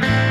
Bye.